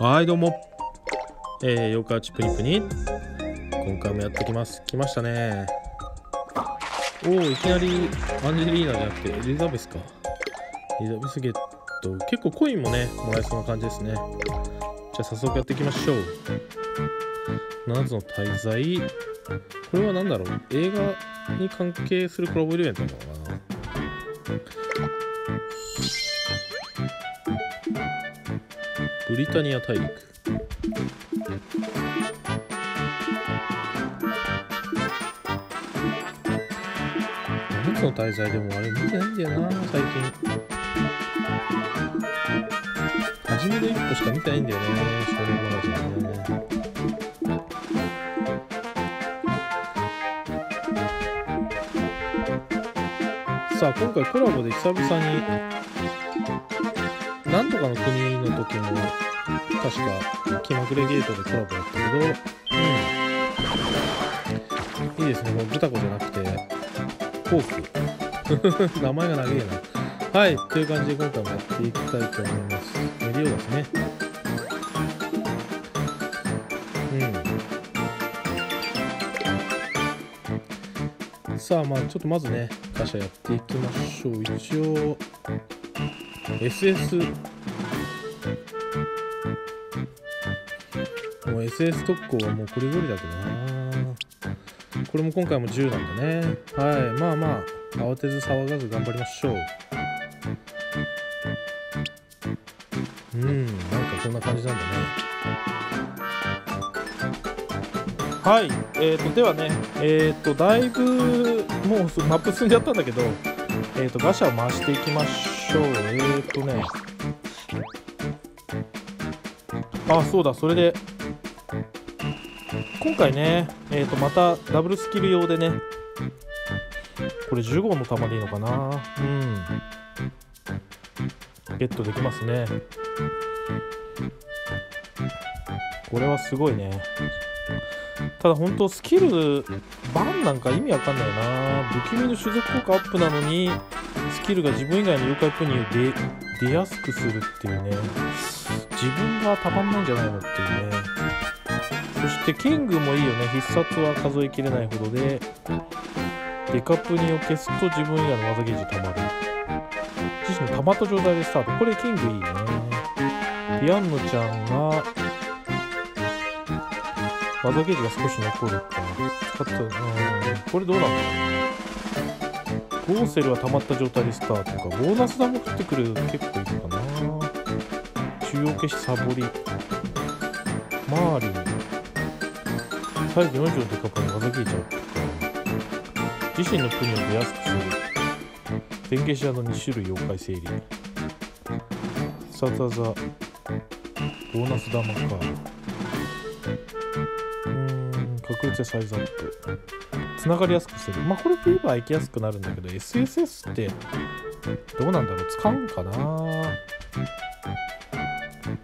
はいどうも。えー、ヨカチプニプニ今回もやってきます。来ましたね。おおいきなりアンジェリーナじゃなくてエリザベスか。エリザベスゲット。結構コインもねもらえそうな感じですね。じゃあ早速やっていきましょう。7つの滞在。これは何だろう。映画に関係するコラボイベントなのかな。ブリタニア大陸。7つの滞在でもあれ見てないんだよな最近。初めの一歩しか見てないんだよね少年マガジンね。さあ今回コラボで久々になんとかの国の時も確か気まぐれゲートでコラボやったけどうん。いいですねもう豚子じゃなくてフォーク。名前が長えな。はいという感じで今回もやっていきたいと思います。メリオですね。うん。さあまあちょっとまずねガシャやっていきましょう。一応 SS もう SS 特攻はもうこれよりだけどな。これも今回も10なんだね。はい。まあまあ慌てず騒がず頑張りましょう。うん。なんかこんな感じなんだね。はい。えーとではねえーとだいぶもうマップ進んじゃったんだけどえーとガシャを回していきましょう。えーとね。あそうだ。それで今回ねえーとまたダブルスキル用でねこれ15の玉でいいのかな？うん。ゲットできますね。これはすごいね。ただ本当スキルバンなんか意味わかんないな。不気味の種族効果アップなのにスキルが自分以外の妖怪プニューで出やすくするっていうね。自分がたまんないんじゃないのっていうね。そしてキングもいいよね。必殺は数えきれないほどでデカプニを消すと自分以外の技ゲージたまる。自身のたまった状態でスタート。これキングいいね。ディアンヌちゃんが技ゲージが少し残るか。使ったうん。これどうなんだろうゴーセルは溜まった状態でスタートか。ボーナス弾も降ってくる結構いいかな。中央消しサボり。マーリン。サイズ40のデカプニ技ゲージアップか自身の国を出やすくする。電消し屋の2種類妖怪整理。必殺技ボーナス玉か。うん確率でサイズアップ。つながりやすくする。まあこれフィーバー行きやすくなるんだけど SSS ってどうなんだろう？使うんかな？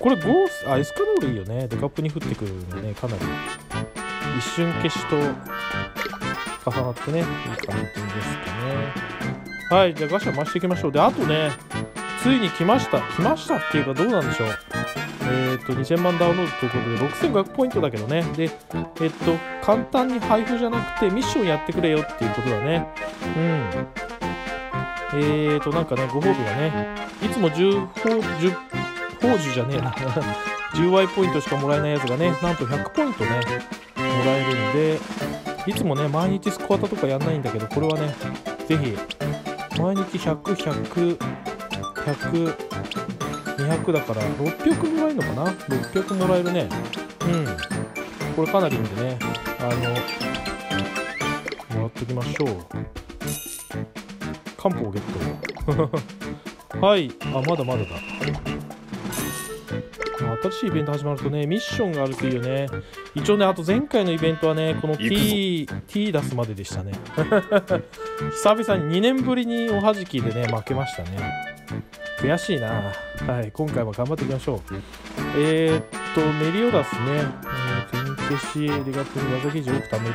これゴースあエスカロールいいよね。デカップに降ってくるのねかなり。一瞬消しと重なってねいい感じですかね。はいじゃあガシャ回していきましょう。であとねついに来ました。来ましたっていうかどうなんでしょう。えっ、と2000万ダウンロードということで6500ポイントだけどね。でえっ、と簡単に配布じゃなくてミッションやってくれよっていうことだね。うん。えーとなんかねご褒美がねいつも10報10報酬じゃねえな。10Y ポイントしかもらえないやつがねなんと100ポイントね。もらえるんでいつもね毎日スコアタとかやんないんだけどこれはねぜひ毎日100、100、100、200だから600もらえるのかな ?600 もらえるね。うん。これかなりいいんでね。あの、もらっておきましょう。漢方ゲット。はい。あ、まだまだだ。新しいイベント始まるとね、ミッションがあるというよね。一応ね、あと前回のイベントはね、この T、T 出すまででしたね。久々に2年ぶりにおはじきでね、負けましたね。悔しいな。はい、今回も頑張っていきましょう。えー、っと、メリオダスね。えー、点消し、リガプに技ゲージを多く貯める。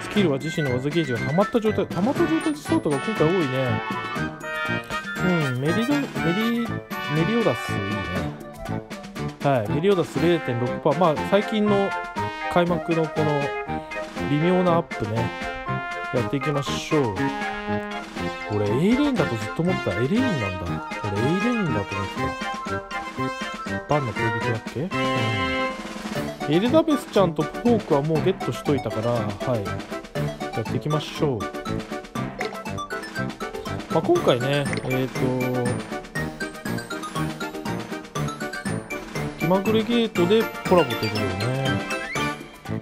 スキルは自身の技ゲージが溜まった状態、溜まった状態でスタートが今回多いね。うん、メリド、メリ、メリオダスいいね。はい、メリオダス0.6%まあ最近の開幕のこの微妙なアップね。やっていきましょう。俺エイレーンだとずっと思ってた。エレーンなんだ。俺エイレーンだと思ってた。バンの攻撃だっけ？うん。エリザベスちゃんとフォークはもうゲットしといたからはい。やっていきましょう。まあ、今回ねえっ、ー、とまぐれゲートでコラボということでね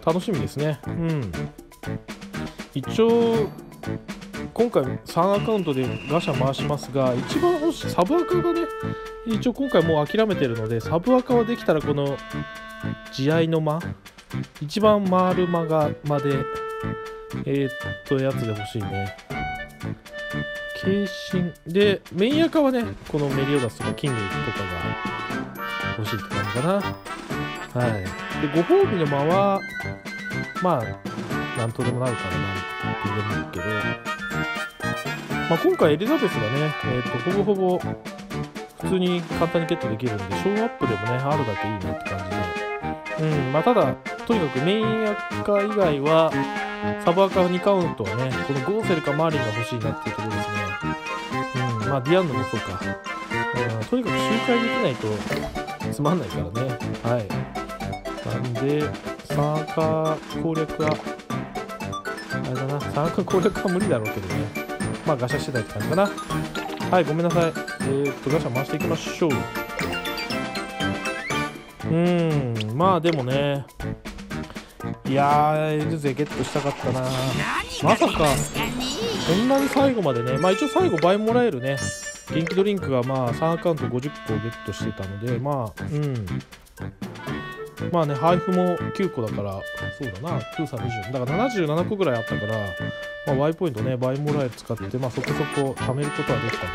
楽しみですねうん一応今回3アカウントでガシャ回しますが一番欲しいサブアカがね一応今回もう諦めてるのでサブアカはできたらこの慈愛の間一番回る間がまでえー、っとやつで欲しいね軽心でメインアカはねこのメリオダスとかキングとかが欲しいって感じかなはいでご褒美の間はまあなんとでもなるからなんて言えるんだけどまあ、今回エリザベスがね、えー、とほぼほぼ普通に簡単にゲットできるんで、ショーアップでもね、あるだけいいなって感じで。うん、まあ、ただ、とにかくメインアッカー以外は、サブアカ2カウントはね、このゴーセルかマーリンが欲しいなっていうところですね。うん、まあ、ディアンヌもそうか。うん、とにかく周回できないとつまんないからね。はい。なんで、サーカー攻略は、あれだな、サーカー攻略は無理だろうけどね。まあガシャ次第って感じかな。はいごめんなさい。えー、っとガシャ回していきましょう。うん。まあでもね。いやーエルゼゲットしたかったな。まさかこんなに最後までね。まあ一応最後倍もらえるね。元気ドリンクがまあ3アカウント50個ゲットしてたのでまあうんまあね、配布も9個だから、そうだな、9、3、20。だから77個ぐらいあったから、まあ、Y ポイントね、倍もらえ使って、まあそこそこ貯めることはできた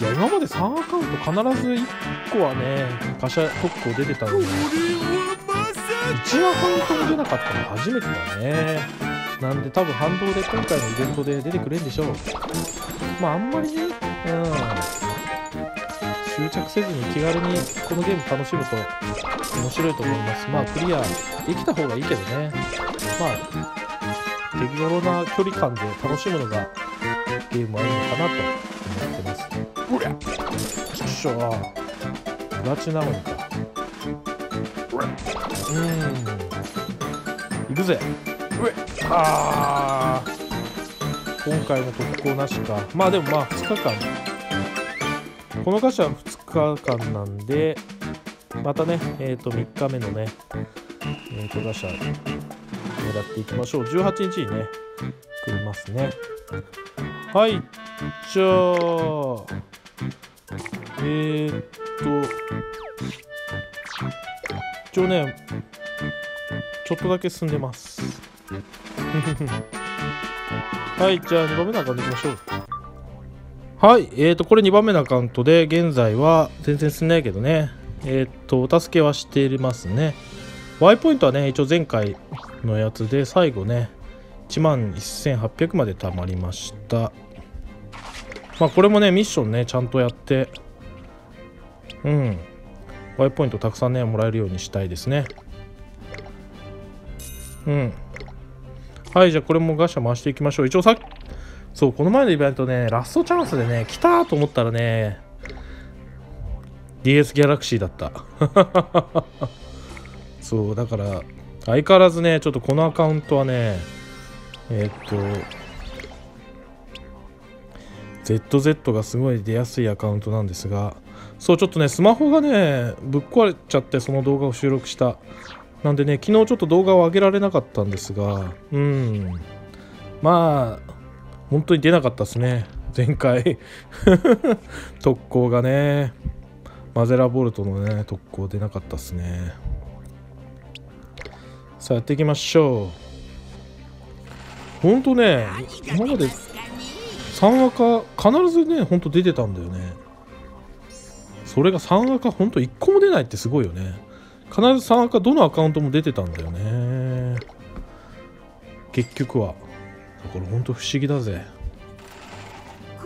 けど、いや、今まで3アカウント必ず1個はね、貨車特攻出てたのに、1アカウントも出なかったの初めてだね。なんで多分反動で今回のイベントで出てくれんでしょう。まああんまりね、うん。執着せずに気軽にこのゲーム楽しむと面白いと思います。まあクリアできた方がいいけどね。まあ手頃な距離感で楽しむのがゲームはいいのかなと思ってます。ほりゃよっしゃプラチナ鬼かうん。行くぜ。うえ。あ今回の特攻なしかまあでもまあ2日間この箇所は2日間なんで、またね、えっ、ー、と、3日目のね、えっ、ー、と、打者、狙っていきましょう。18日にね、来りますね。はい、じゃあ、えー、っと、一応ね、ちょっとだけ進んでます。はい、じゃあ2番目の中でいきましょう。はい、えーと、これ2番目のアカウントで、現在は全然進んでないけどね、えっ、ー、と、お助けはしていますね。Y ポイントはね、一応前回のやつで、最後ね、1万1800まで貯まりました。まあ、これもね、ミッションね、ちゃんとやって、うん、Y ポイントたくさんね、もらえるようにしたいですね。うん。はい、じゃあこれもガシャ回していきましょう。一応さそう、この前のイベントね、ラストチャンスでね、来たと思ったらね、DS ギャラクシーだった。そう、だから、相変わらずね、ちょっとこのアカウントはね、えー、っと、ZZ がすごい出やすいアカウントなんですが、そう、ちょっとね、スマホがね、ぶっ壊れちゃって、その動画を収録した。なんでね、昨日ちょっと動画を上げられなかったんですが、うん。まあ、本当に出なかったですね。前回。特攻がね。マゼラボルトのね特攻出なかったですね。さあやっていきましょう。ほんとね今まで3赤必ずねほんと出てたんだよね。それが3赤ほんと1個も出ないってすごいよね。必ず3赤どのアカウントも出てたんだよね。結局は。これほんと不思議だぜ。さ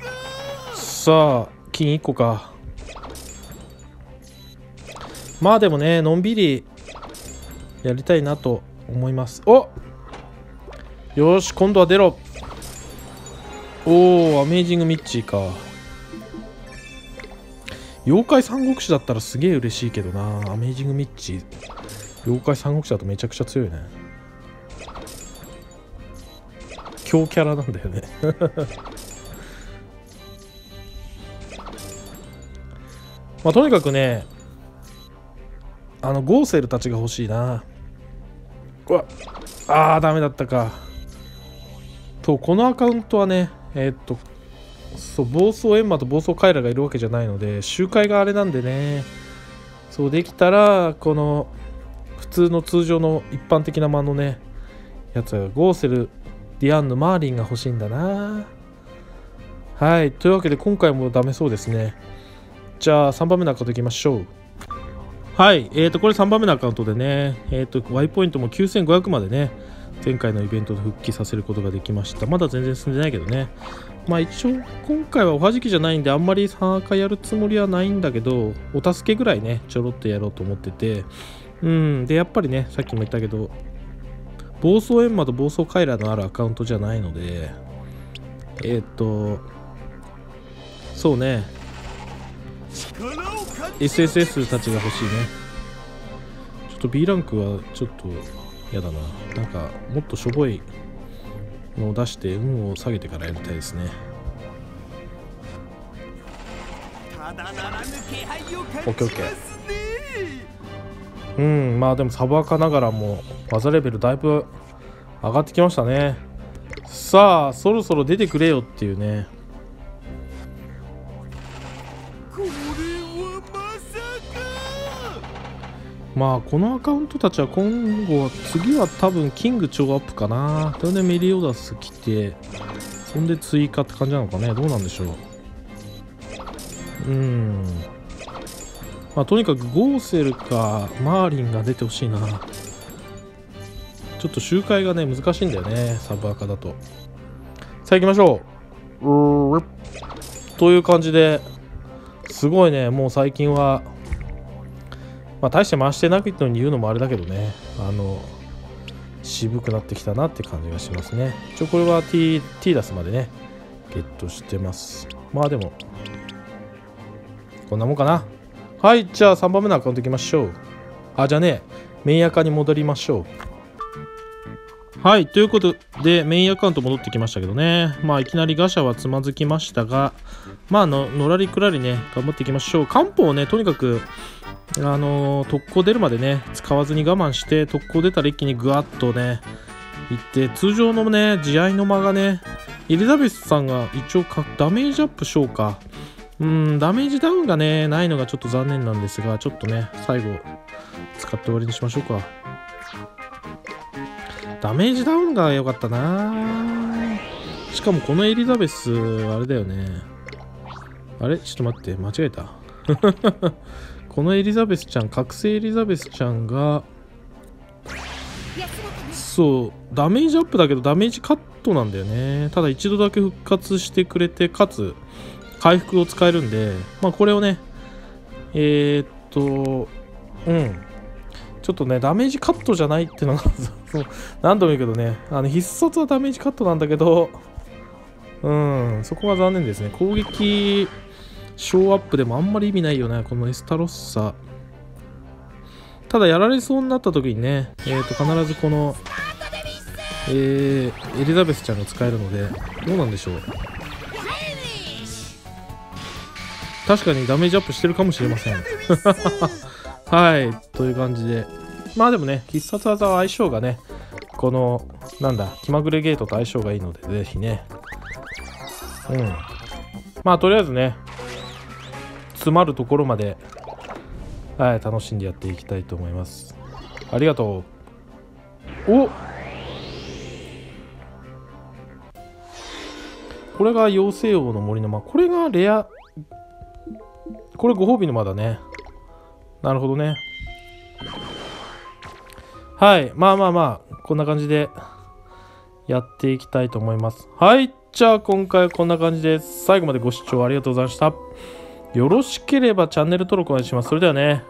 かさあ金1個か。まあでもねのんびりやりたいなと思います。お!よし今度は出ろ。おおアメージングミッチーか。妖怪三国志だったらすげえ嬉しいけどな。アメージングミッチ。妖怪三国志だとめちゃくちゃ強いね。強キャラなんだよね。まあとにかくねあのゴーセルたちが欲しいな。うわあーダメだったか。とこのアカウントはねえー、っとそう暴走エンマと暴走カイラがいるわけじゃないので周回があれなんでね。そうできたらこの普通の通常の一般的な間のねやつがゴーセルディアンヌマーリンが欲しいんだな。はいというわけで今回もダメそうですね。じゃあ3番目のアカウントいきましょう。はいえーとこれ3番目のアカウントでねえーと Y ポイントも9500までね前回のイベントで復帰させることができました。まだ全然進んでないけどね。まあ一応今回はおはじきじゃないんであんまり参加やるつもりはないんだけどお助けぐらいねちょろっとやろうと思ってて。うんでやっぱりねさっきも言ったけど暴走エンマと暴走カイラのあるアカウントじゃないのでえっ、とそうね。SSS たちが欲しいね。ちょっと B ランクはちょっと嫌だな。なんかもっとしょぼいを出して運を下げてからやりたいですね。オッケーオッケー。うんまあでもサブアカながらも技レベルだいぶ上がってきましたね。さあそろそろ出てくれよっていうね。まあこのアカウントたちは今後は次は多分キング超アップかな。それでメリオダス来てそんで追加って感じなのかね。どうなんでしょう。うん。まあとにかくゴーセルかマーリンが出てほしいな。ちょっと周回がね難しいんだよねサブアカだと。さあ行きましょう。という感じですごいね。もう最近はまあ、大して回してなくてのに言うのもあれだけどね、あの、渋くなってきたなって感じがしますね。一応これは T, T ダスまでね、ゲットしてます。まあでも、こんなもんかな。はい、じゃあ3番目のアカウントいきましょう。あ、じゃあね、メインアカに戻りましょう。はい、ということで、メインアカウント戻ってきましたけどね。まあ、いきなりガシャはつまずきましたが、まあの、のらりくらりね、頑張っていきましょう。漢方をね、とにかく、あのー、特攻出るまでね、使わずに我慢して、特攻出たら一気にぐわっとね、いって、通常のね、地合いの間がね、エリザベスさんが一応ダメージアップしようか。うん、ダメージダウンがね、ないのがちょっと残念なんですが、ちょっとね、最後、使って終わりにしましょうか。ダメージダウンが良かったなしかもこのエリザベス、あれだよね。あれ？ちょっと待って、間違えた。このエリザベスちゃん覚醒エリザベスちゃんがそうダメージアップだけどダメージカットなんだよねただ一度だけ復活してくれてかつ回復を使えるんでまあこれをねえー、っとうんちょっとねダメージカットじゃないっていうのが 何度も言うけどねあの必殺はダメージカットなんだけどうんそこが残念ですね攻撃ショーアップでもあんまり意味ないよね、このエスタロッサ。ただやられそうになった時にね、えー、と必ずこの、えー、エリザベスちゃんが使えるので、どうなんでしょう。確かにダメージアップしてるかもしれません。はい、という感じで。まあでもね、必殺技は相性がね、この、なんだ、気まぐれゲートと相性がいいので、ぜひね。うん。まあとりあえずね、詰まるところまで、はい、楽しんでやっていきたいと思います。ありがとう。おこれが妖精王の森の間。これがレア。これご褒美の間だね。なるほどね。はい。まあまあまあ、こんな感じでやっていきたいと思います。はい。じゃあ今回はこんな感じです。最後までご視聴ありがとうございました。よろしければチャンネル登録お願いします。それではね、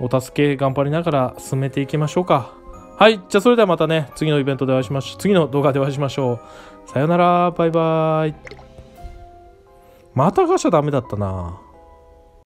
お助け頑張りながら進めていきましょうかはいじゃあそれではまたね次のイベントでお会いしましょう次の動画でお会いしましょうさよならバイバイまたガシャダメだったな